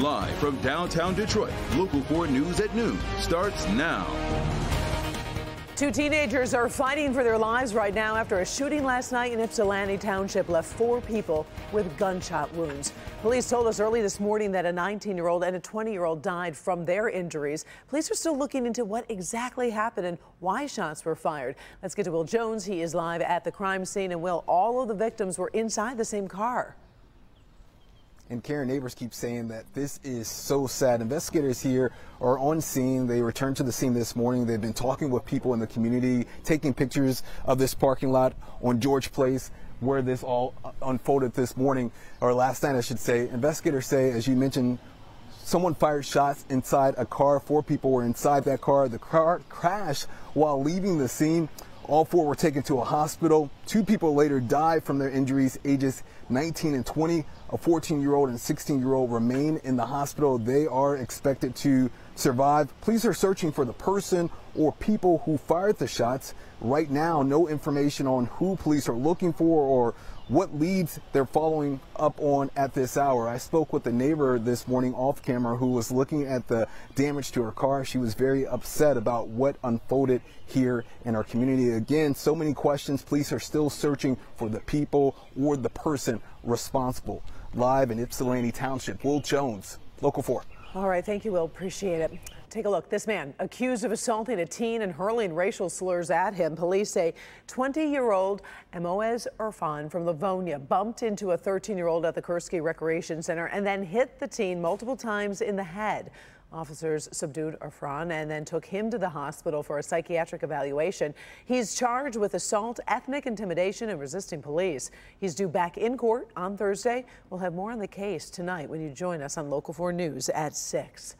Live from downtown Detroit, Local 4 News at noon starts now. Two teenagers are fighting for their lives right now after a shooting last night in Ypsilanti Township left four people with gunshot wounds. Police told us early this morning that a 19 year old and a 20 year old died from their injuries. Police are still looking into what exactly happened and why shots were fired. Let's get to Will Jones. He is live at the crime scene. And Will, all of the victims were inside the same car. And Karen neighbors keep saying that this is so sad. Investigators here are on scene. They returned to the scene this morning. They've been talking with people in the community, taking pictures of this parking lot on George Place where this all unfolded this morning, or last night, I should say. Investigators say, as you mentioned, someone fired shots inside a car. Four people were inside that car. The car crashed while leaving the scene. All four were taken to a hospital. Two people later died from their injuries, ages 19 and 20. A 14 year old and 16 year old remain in the hospital. They are expected to survive. Police are searching for the person or people who fired the shots. Right now, no information on who police are looking for or what leads they're following up on at this hour. I spoke with a neighbor this morning off camera who was looking at the damage to her car. She was very upset about what unfolded here in our community. Again, so many questions. Police are still searching for the people or the person responsible. Live in Ypsilanti Township, Will Jones, Local 4. All right, thank you, Will. Appreciate it. Take a look. This man accused of assaulting a teen and hurling racial slurs at him. Police say 20-year-old Emoez Irfan from Livonia bumped into a 13-year-old at the Kursky Recreation Center and then hit the teen multiple times in the head. Officers subdued Irfan and then took him to the hospital for a psychiatric evaluation. He's charged with assault, ethnic intimidation, and resisting police. He's due back in court on Thursday. We'll have more on the case tonight when you join us on Local 4 News at 6.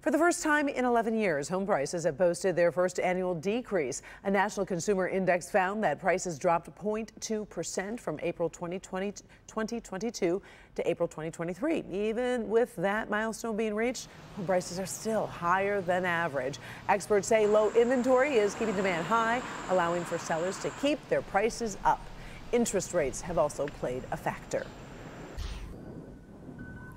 For the first time in 11 years, home prices have posted their first annual decrease. A national consumer index found that prices dropped 0.2% from April 2020, 2022 to April 2023. Even with that milestone being reached, home prices are still higher than average. Experts say low inventory is keeping demand high, allowing for sellers to keep their prices up. Interest rates have also played a factor.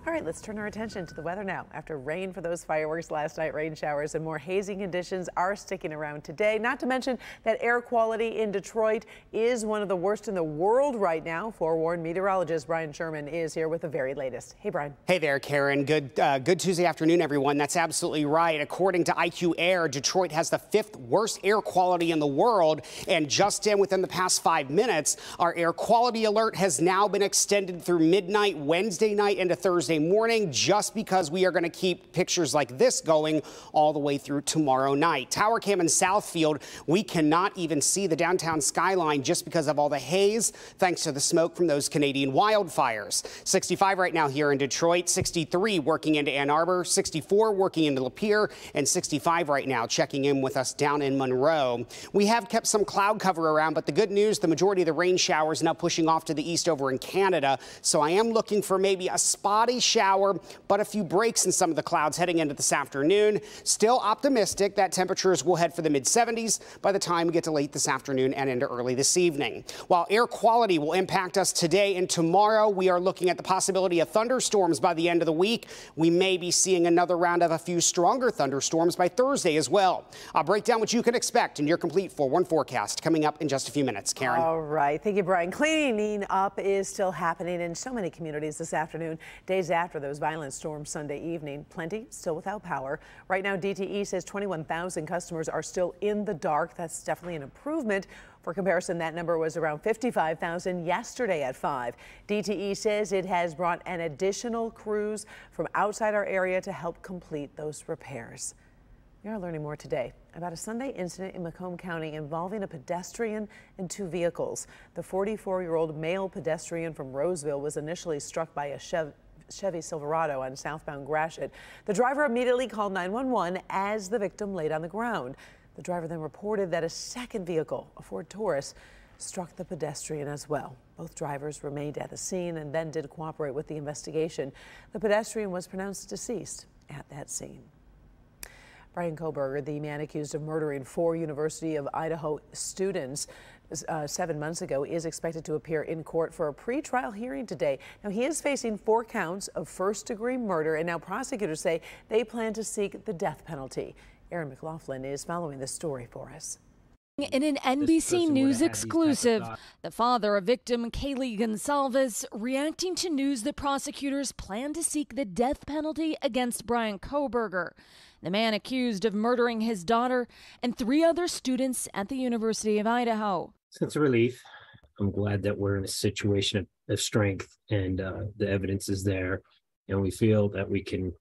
All right, let's turn our attention to the weather now. After rain for those fireworks last night, rain showers and more hazy conditions are sticking around today. Not to mention that air quality in Detroit is one of the worst in the world right now. 4Warn meteorologist Brian Sherman is here with the very latest. Hey, Brian. Hey there, Karen. Good, uh, good Tuesday afternoon, everyone. That's absolutely right. According to IQ Air, Detroit has the fifth worst air quality in the world. And just in within the past five minutes, our air quality alert has now been extended through midnight Wednesday night into Thursday Morning just because we are going to keep pictures like this going all the way through tomorrow night. Tower Cam in Southfield, we cannot even see the downtown skyline just because of all the haze, thanks to the smoke from those Canadian wildfires. 65 right now here in Detroit, 63 working into Ann Arbor, 64 working into Lapeer, and 65 right now checking in with us down in Monroe. We have kept some cloud cover around, but the good news, the majority of the rain showers now pushing off to the east over in Canada. So I am looking for maybe a spotty shower, but a few breaks in some of the clouds heading into this afternoon. Still optimistic that temperatures will head for the mid 70s by the time we get to late this afternoon and into early this evening. While air quality will impact us today and tomorrow, we are looking at the possibility of thunderstorms by the end of the week. We may be seeing another round of a few stronger thunderstorms by Thursday as well. I'll break down what you can expect in your complete 4Warn forecast coming up in just a few minutes. Karen. All right. Thank you, Brian. Cleaning up is still happening in so many communities this afternoon. Days after those violent storms Sunday evening. Plenty still without power. Right now, DTE says 21,000 customers are still in the dark. That's definitely an improvement. For comparison, that number was around 55,000 yesterday at 5. DTE says it has brought an additional crews from outside our area to help complete those repairs. We are learning more today about a Sunday incident in Macomb County involving a pedestrian and two vehicles. The 44-year-old male pedestrian from Roseville was initially struck by a Chev Chevy Silverado on southbound Gratiot. The driver immediately called 911 as the victim laid on the ground. The driver then reported that a second vehicle, a Ford Taurus, struck the pedestrian as well. Both drivers remained at the scene and then did cooperate with the investigation. The pedestrian was pronounced deceased at that scene. Bryan Kohberger, the man accused of murdering four University of Idaho students, uh, seven months ago, is expected to appear in court for a pretrial hearing today. Now, he is facing four counts of first degree murder, and now prosecutors say they plan to seek the death penalty. Erin McLaughlin is following this story for us. In an NBC News exclusive, the father of victim Kaylee Goncalves reacting to news that prosecutors plan to seek the death penalty against Bryan Kohberger, the man accused of murdering his daughter and three other students at the University of Idaho. Sense of relief. I'm glad that we're in a situation of, of strength and uh, the evidence is there, and we feel that we can,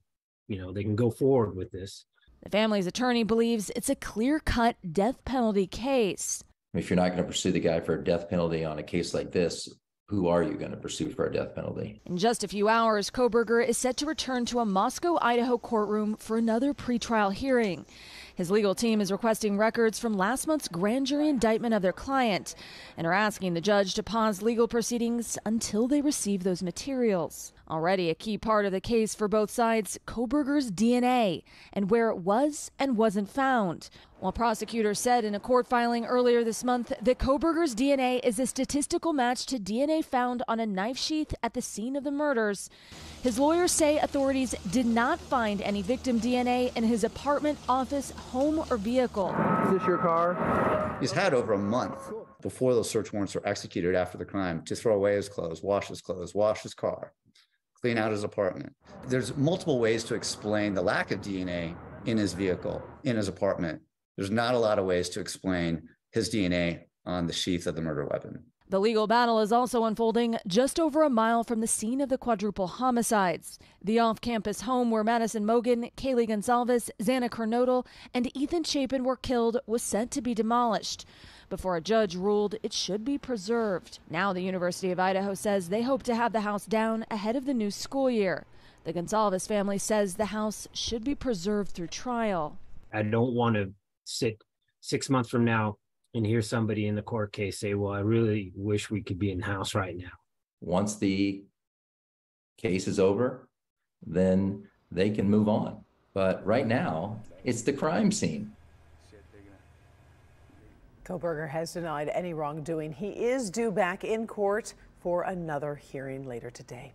you know, they can go forward with this. The family's attorney believes it's a clear cut death penalty case. If you're not going to pursue the guy for a death penalty on a case like this, who are you going to pursue for a death penalty? In just a few hours, Kohberger is set to return to a Moscow, Idaho courtroom for another pretrial hearing. His legal team is requesting records from last month's grand jury indictment of their client and are asking the judge to pause legal proceedings until they receive those materials. Already a key part of the case for both sides, Kohberger's DNA and where it was and wasn't found. While prosecutors said in a court filing earlier this month that Kohberger's DNA is a statistical match to DNA found on a knife sheath at the scene of the murders, his lawyers say authorities did not find any victim DNA in his apartment, office, home, or vehicle. Is this your car? He's had over a month before those search warrants were executed after the crime to throw away his clothes, wash his clothes, wash his car, clean out his apartment. There's multiple ways to explain the lack of DNA in his vehicle, in his apartment there's not a lot of ways to explain his DNA on the sheath of the murder weapon. The legal battle is also unfolding just over a mile from the scene of the quadruple homicides. The off campus home where Madison Mogen, Kaylee Goncalves, Xana Kernodle, and Ethan Chapin were killed was set to be demolished. Before a judge ruled it should be preserved. Now, the University of Idaho says they hope to have the house down ahead of the new school year. The Goncalves family says the house should be preserved through trial. I don't want to sit six months from now and hear somebody in the court case say, Well, I really wish we could be in house right now. Once the case is over, then they can move on. But right now, it's the crime scene. Kohberger has denied any wrongdoing. He is due back in court for another hearing later today.